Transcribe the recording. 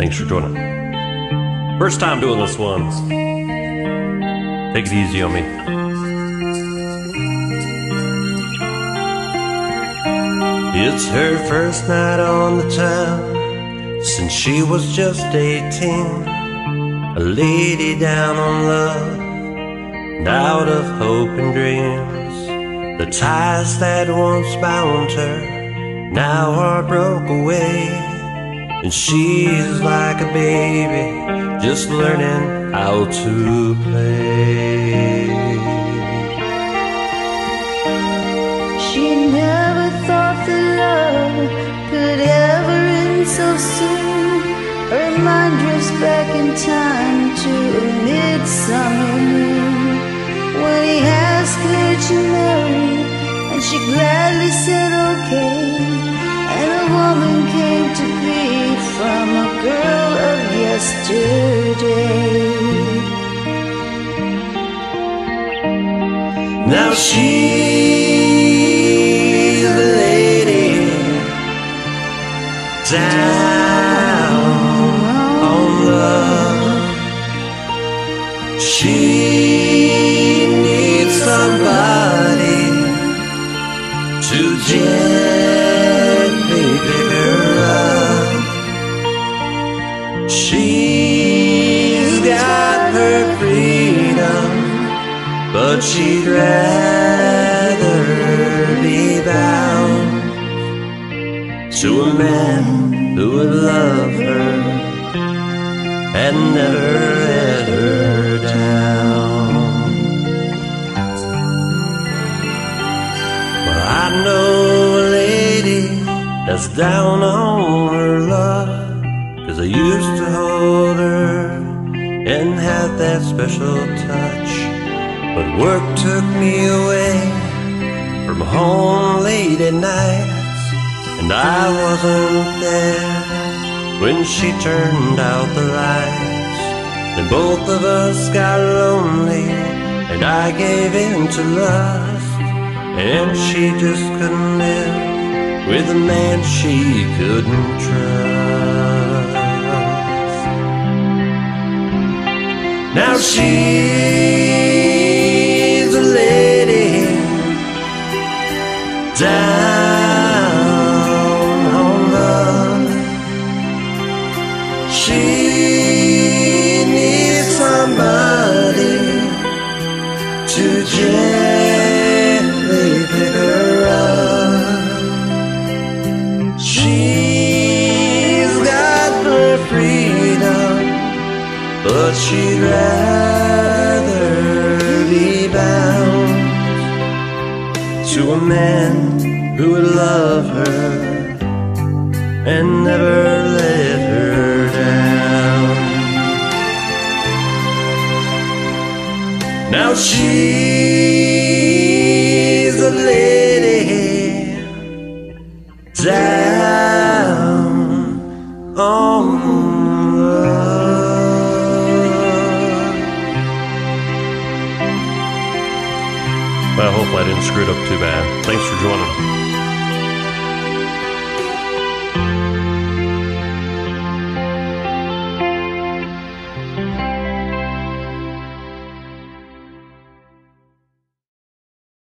Thanks for joining. First time doing this one. Take it easy on me. It's her first night on the town since she was just 18. A lady down on love and out of hope and dreams. The ties that once bound her now are broke away. And she's like a baby just learning how to play. She never thought that love could ever end so soon. Her mind drifts back in time to a midsummer moon. When he asked her to marry, and she gladly said okay. Girl of yesterday. Now she's the lady down on love. She needs somebody to gently freedom but she'd rather be bound to a man who would love her and never let her down. Well, I know a lady that's down on her love, cause I used to hold her and have that special touch. But work took me away from home late at nights, and I wasn't there when she turned out the lights. Then both of us got lonely, and I gave in to lust, and she just couldn't live with a man she couldn't trust. Now she's a lady. Down but she'd rather be bound to a man who would love her and never let her down. Now she's a lady Well, I hope I didn't screw it up too bad. Thanks for joining.